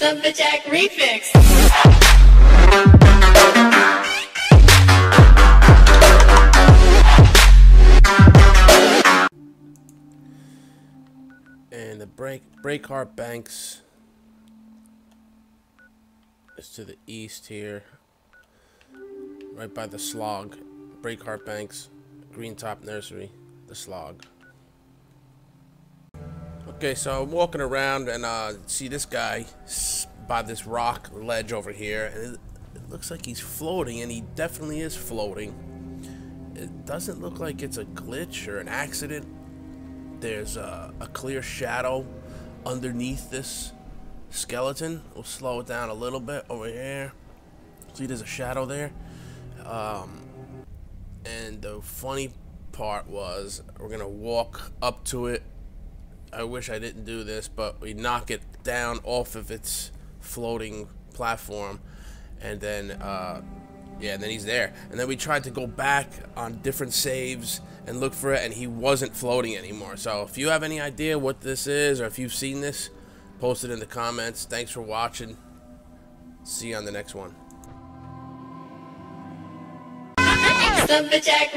Lumberjack Remix. And the break Breakheart Banks is to the east here. Right by the slog. Breakheart Banks, Greentop Nursery, the slog. Okay, so I'm walking around and uh, see this guy by this rock ledge over here, and it, it looks like he's floating, and he definitely is floating. It doesn't look like it's a glitch or an accident. There's a, a clear shadow underneath this skeleton. We'll slow it down a little bit over here. See, there's a shadow there. Um, and the funny part was we're gonna walk up to it I wish I didn't do this, but we knock it down off of its floating platform, and then, uh, yeah, and then he's there. And then we tried to go back on different saves and look for it, and he wasn't floating anymore. So if you have any idea what this is, or if you've seen this, post it in the comments. Thanks for watching. See you on the next one.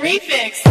Remix.